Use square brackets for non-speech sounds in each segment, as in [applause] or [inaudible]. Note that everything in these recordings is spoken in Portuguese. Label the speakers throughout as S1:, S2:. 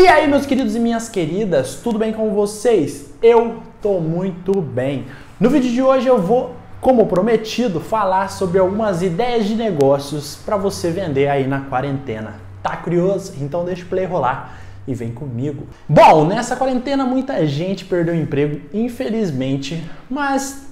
S1: E aí, meus queridos e minhas queridas, tudo bem com vocês? Eu tô muito bem. No vídeo de hoje eu vou, como prometido, falar sobre algumas ideias de negócios para você vender aí na quarentena. Tá curioso? Então deixa o play rolar e vem comigo. Bom, nessa quarentena muita gente perdeu emprego, infelizmente, mas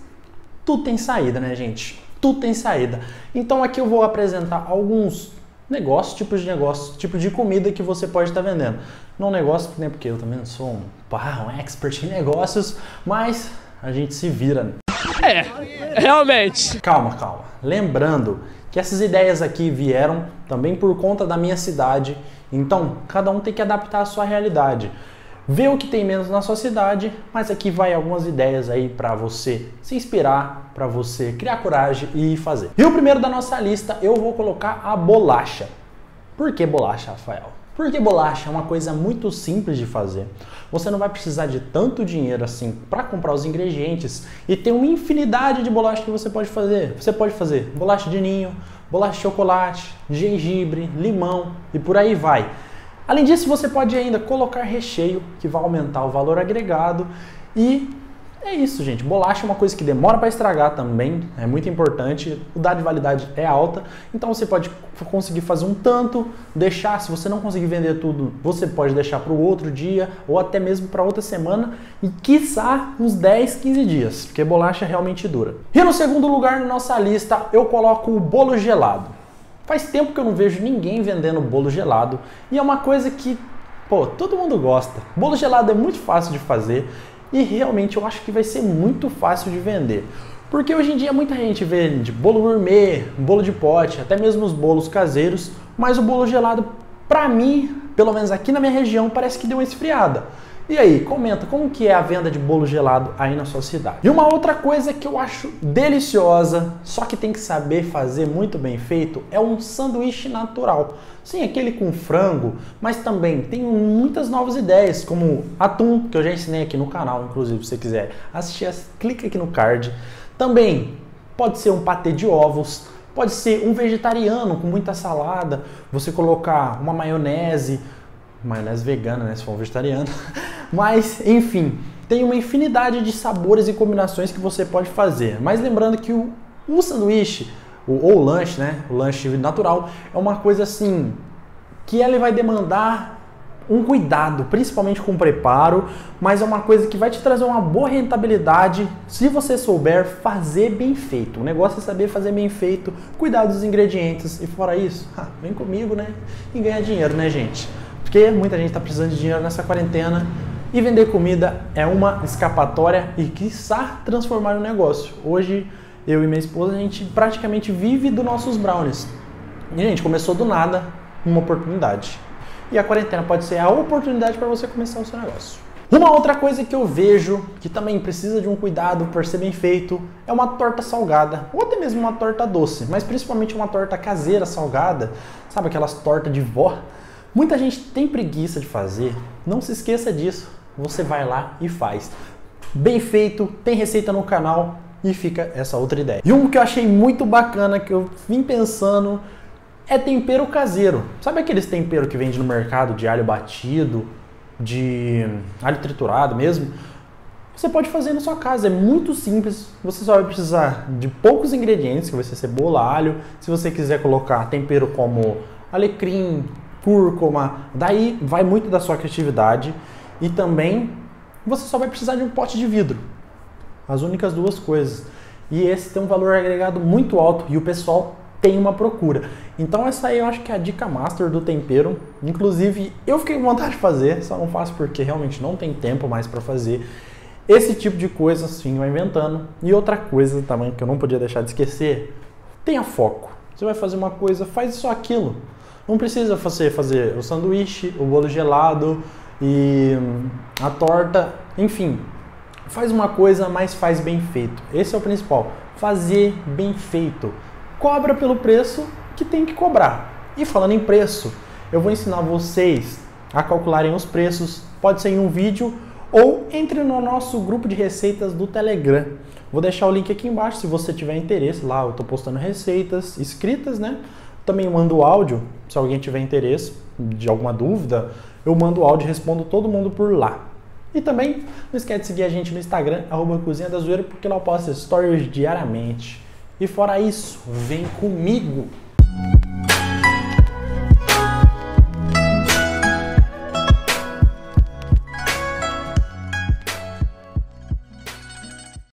S1: tudo tem saída, né, gente? Tudo tem saída. Então aqui eu vou apresentar alguns negócios, tipos de negócios, tipo de comida que você pode estar vendendo. Não negócio, né, porque eu também não sou um, pá, um expert em negócios, mas a gente se vira.
S2: É, realmente.
S1: Calma, calma. Lembrando que essas ideias aqui vieram também por conta da minha cidade, então cada um tem que adaptar a sua realidade. Vê o que tem menos na sua cidade, mas aqui vai algumas ideias aí para você se inspirar, para você criar coragem e fazer. E o primeiro da nossa lista eu vou colocar a bolacha. Por que bolacha, Rafael? Porque bolacha é uma coisa muito simples de fazer. Você não vai precisar de tanto dinheiro assim para comprar os ingredientes e tem uma infinidade de bolachas que você pode fazer. Você pode fazer bolacha de ninho, bolacha de chocolate, gengibre, limão e por aí vai. Além disso, você pode ainda colocar recheio, que vai aumentar o valor agregado e é isso, gente. Bolacha é uma coisa que demora para estragar também, é muito importante. O dado de validade é alta, então você pode conseguir fazer um tanto, deixar, se você não conseguir vender tudo, você pode deixar para o outro dia ou até mesmo para outra semana e quiçá uns 10, 15 dias, porque bolacha realmente dura. E no segundo lugar na nossa lista, eu coloco o bolo gelado. Faz tempo que eu não vejo ninguém vendendo bolo gelado e é uma coisa que, pô, todo mundo gosta. Bolo gelado é muito fácil de fazer e realmente eu acho que vai ser muito fácil de vender. Porque hoje em dia muita gente vende bolo gourmet, bolo de pote, até mesmo os bolos caseiros, mas o bolo gelado, para mim, pelo menos aqui na minha região, parece que deu uma esfriada. E aí, comenta como que é a venda de bolo gelado aí na sua cidade. E uma outra coisa que eu acho deliciosa, só que tem que saber fazer muito bem feito, é um sanduíche natural. Sim, aquele com frango, mas também tem muitas novas ideias, como atum, que eu já ensinei aqui no canal, inclusive, se você quiser assistir, clica aqui no card. Também pode ser um patê de ovos, pode ser um vegetariano com muita salada, você colocar uma maionese, maionese vegana, né, se for um vegetariano. [laughs] Mas, enfim, tem uma infinidade de sabores e combinações que você pode fazer. Mas lembrando que o, o sanduíche, o, ou o lanche, né, o lanche natural, é uma coisa assim que ele vai demandar um cuidado, principalmente com o preparo, mas é uma coisa que vai te trazer uma boa rentabilidade se você souber fazer bem feito. O negócio é saber fazer bem feito, cuidar dos ingredientes e fora isso, [laughs] ah, vem comigo, né? E ganhar dinheiro, né, gente? Porque muita gente está precisando de dinheiro nessa quarentena e vender comida é uma escapatória e quiçá transformar um negócio. Hoje, eu e minha esposa, a gente praticamente vive dos nossos brownies. E, gente, começou do nada uma oportunidade. E a quarentena pode ser a oportunidade para você começar o seu negócio. Uma outra coisa que eu vejo que também precisa de um cuidado por ser bem feito é uma torta salgada, ou até mesmo uma torta doce, mas principalmente uma torta caseira salgada, sabe aquelas tortas de vó? Muita gente tem preguiça de fazer, não se esqueça disso. Você vai lá e faz. Bem feito, tem receita no canal e fica essa outra ideia. E um que eu achei muito bacana, que eu vim pensando, é tempero caseiro. Sabe aqueles temperos que vende no mercado de alho batido, de alho triturado mesmo? Você pode fazer na sua casa, é muito simples. Você só vai precisar de poucos ingredientes, que vai ser cebola, alho. Se você quiser colocar tempero como alecrim, cúrcuma, daí vai muito da sua criatividade e também você só vai precisar de um pote de vidro. As únicas duas coisas. E esse tem um valor agregado muito alto e o pessoal tem uma procura. Então essa aí eu acho que é a dica master do tempero. Inclusive, eu fiquei com vontade de fazer, só não faço porque realmente não tem tempo mais para fazer. Esse tipo de coisa, sim, vai inventando. E outra coisa também que eu não podia deixar de esquecer, tenha foco. Você vai fazer uma coisa, faz só aquilo. Não precisa você fazer o sanduíche, o bolo gelado e hum, a torta, enfim. Faz uma coisa, mas faz bem feito. Esse é o principal. Fazer bem feito. Cobra pelo preço que tem que cobrar. E falando em preço, eu vou ensinar vocês a calcularem os preços. Pode ser em um vídeo ou entre no nosso grupo de receitas do Telegram. Vou deixar o link aqui embaixo se você tiver interesse. Lá eu estou postando receitas escritas, né? Também mando áudio, se alguém tiver interesse, de alguma dúvida. eu mando áudio e respondo todo mundo por lá. E também não esquece de seguir a gente no Instagram, arroba Cozinha da Zoeira, porque lá eu posto stories diariamente. E fora isso, vem comigo!